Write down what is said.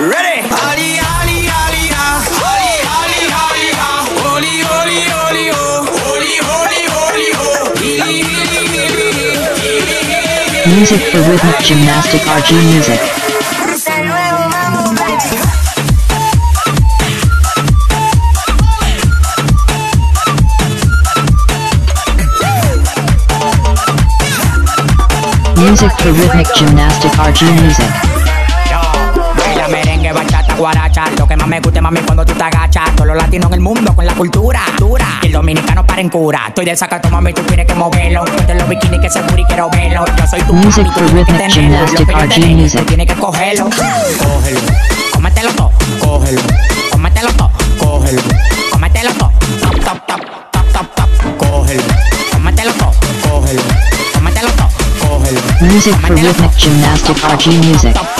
Ready? Ali, Ali, Ali, ah. Ali, Ali, Ali, ah. Holy, holy, holy, oh. Holy, holy, holy, oh. Music for rhythmic gymnastic RG Music. Music for rhythmic gymnastic RG Music. Me gusta, mami, cuando tú te agachas. Todos los latinos en el mundo con la cultura dura. Y el dominicano para en cura. Estoy de sacato, mami, tú tienes que moverlo. Ponte los bikinis que se y quiero verlo. Yo soy tu Music mami, tú for tienes que rhythmic tenerlo. Lo gymnastic que tienes que cogerlo. Cógelo, cómetelo todo. Cógelo, cómetelo todo. Cógelo, cómetelo todo. Top, top, top, top, top, top. Cógelo, cómetelo todo. Cógelo, cómetelo todo. Cógelo. Music for rhythmic gymnastic RG Music.